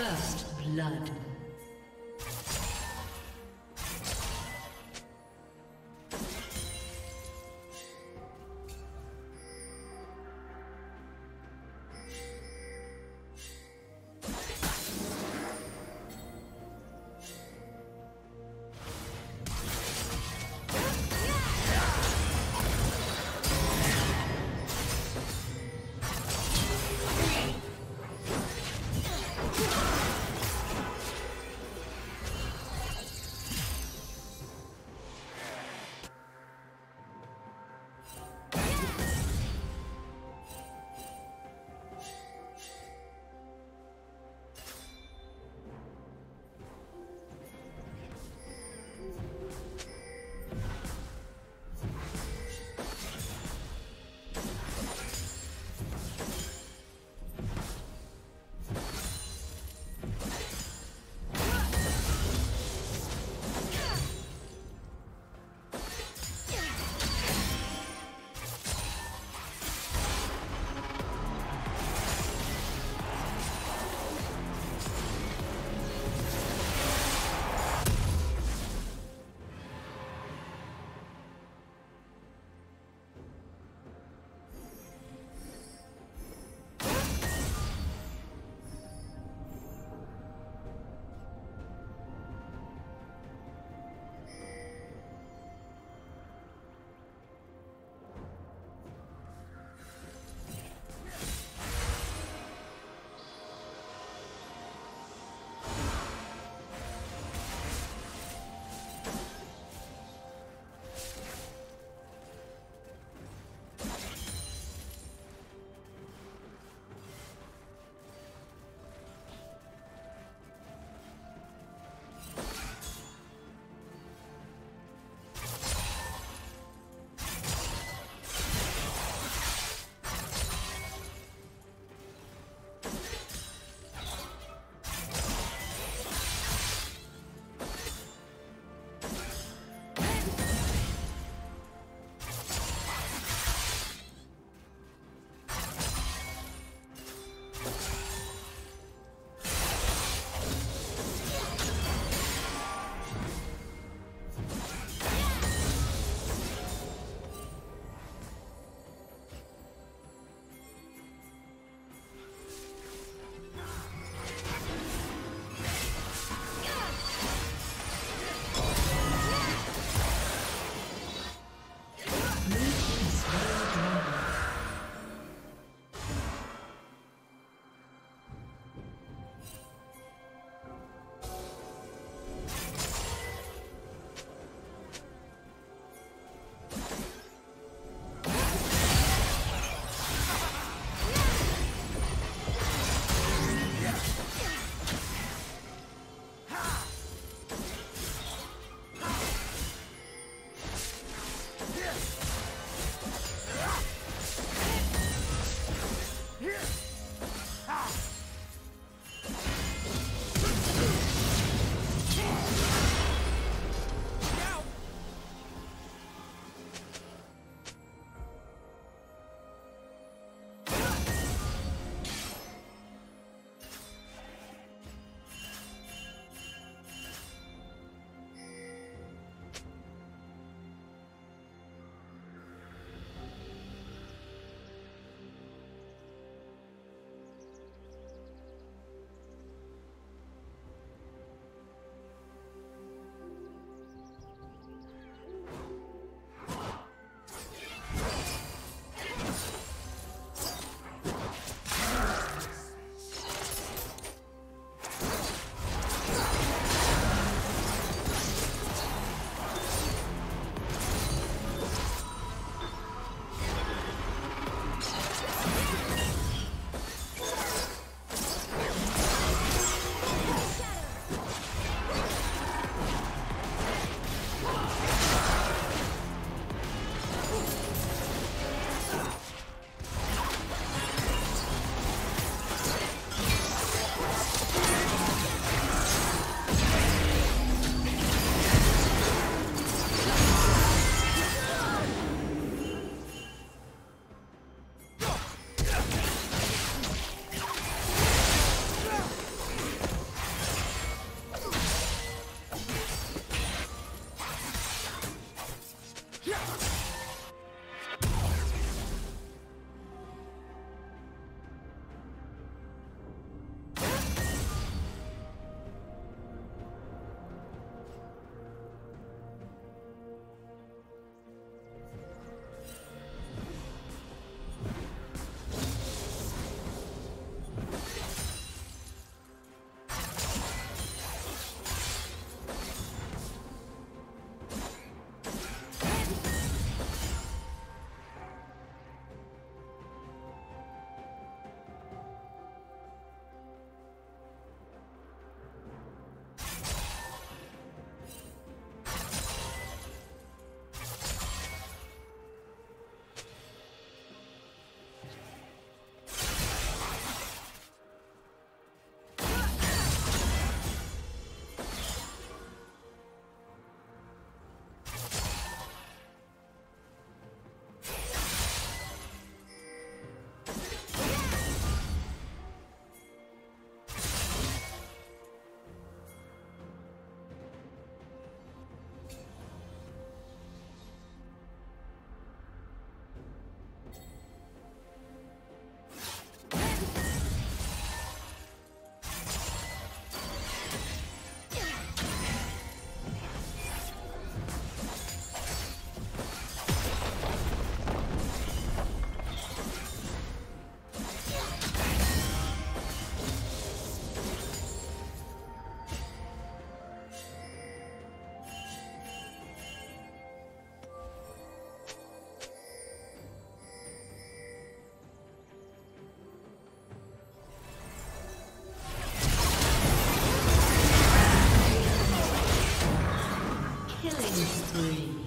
First blood. Killing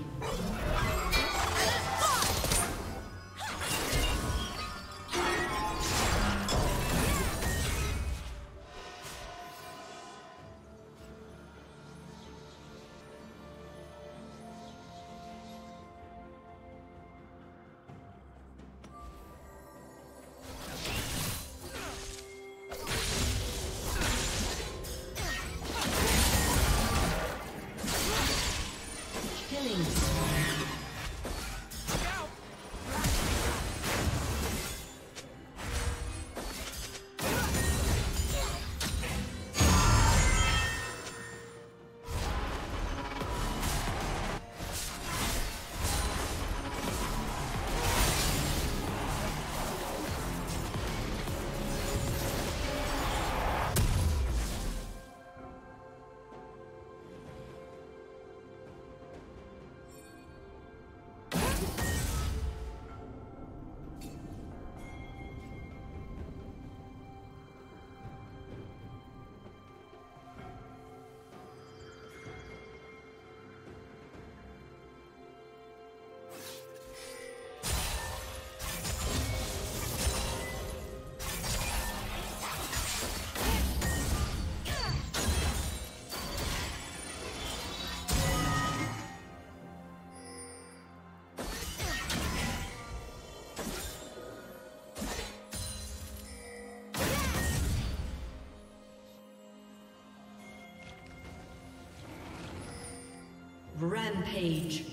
Rampage.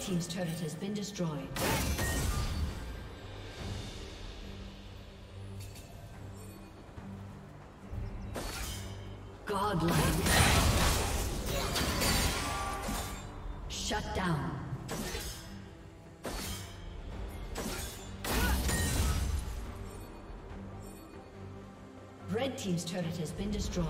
Red Team's turret has been destroyed. Godlike. Shut down. Red Team's turret has been destroyed.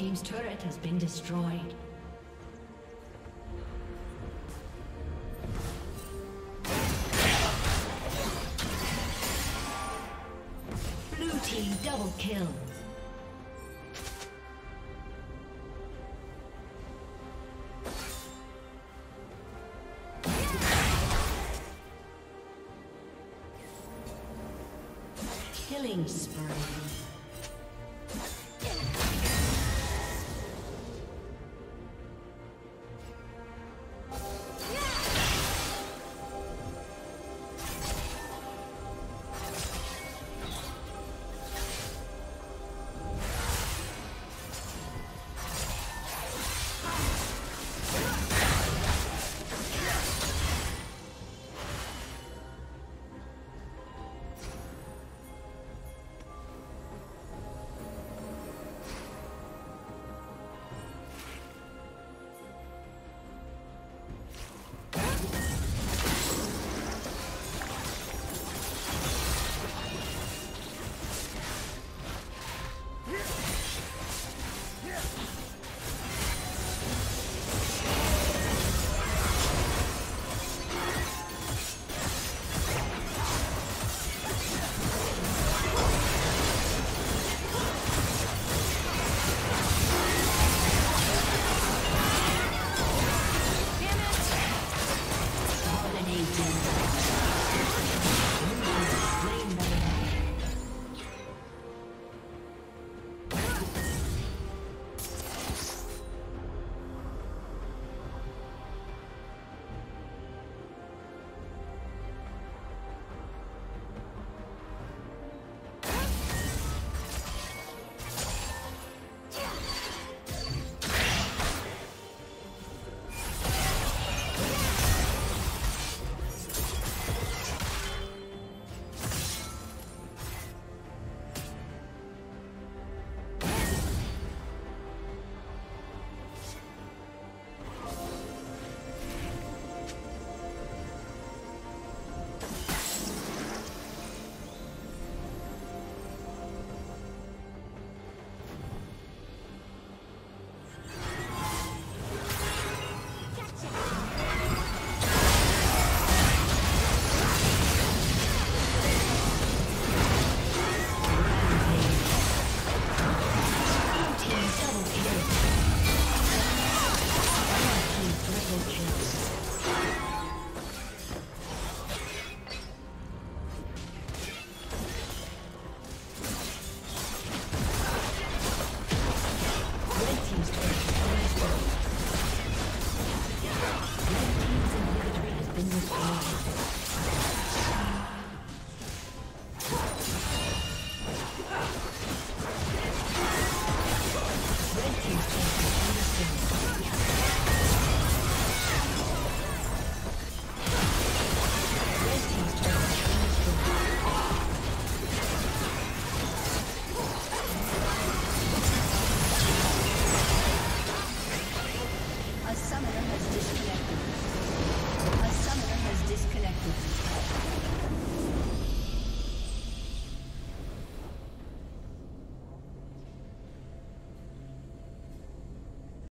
team's turret has been destroyed. Blue team double kill. Killing spree. been destroyed.